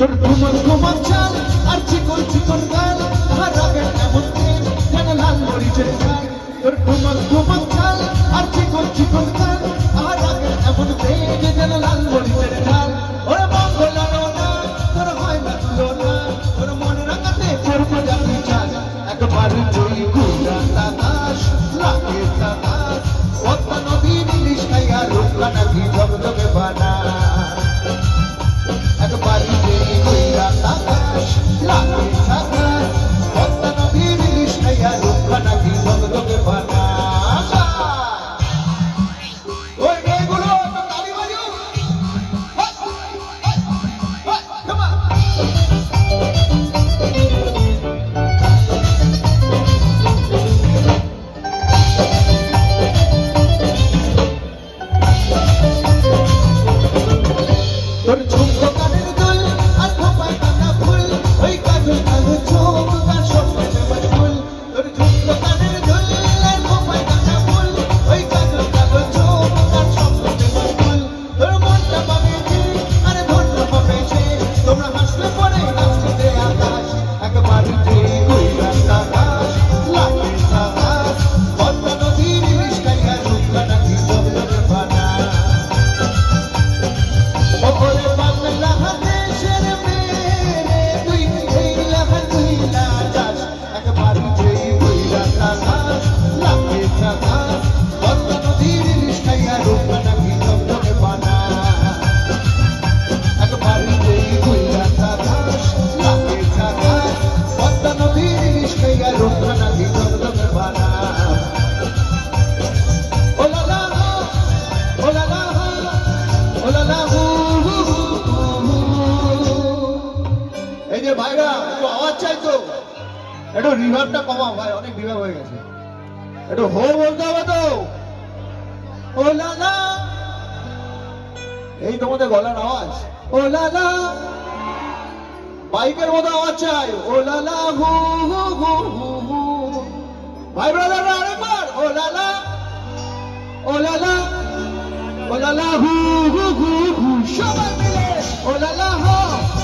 তোর ঘুমন ঘুমন চাল আর চিকন চিকন গাল, আর রাগের এমন তেল, যেন লাল মরিচের ঝাল তোর ঘুমন ঘুমন চাল আর চিকন চিকন গাল, আর রাগের এমন তেল, যেন লাল মরিচের ঝাল ওরে মঙ্গলানো না তোর হয় না তুলনা, তোর মন রাঙাতে তোর প্রজাতি চাল একবার তুই ঘুরা তাকাশ লাগে তাকাশ পদ্মা নদীর ইলিশ খাইয়া রূপলা নাকি জগজগে বানা লাগে একটু রিভার্বটা কমাও ভাই, অনেক রিভার্ব হয়ে গেছে। একটু হো বলতে হবে তো। ও লা লা। এই তোমাদের গলার আওয়াজ। ও লা লা। বাইকের মতো আওয়াজ চাই। ও লালা হু হু হু হু ভাই ব্রাদাররা আরেকবার ও লা লা। ও লা লা। ও লা লা, হু হু হু হু। সবাই মিলে। ও লালা হো।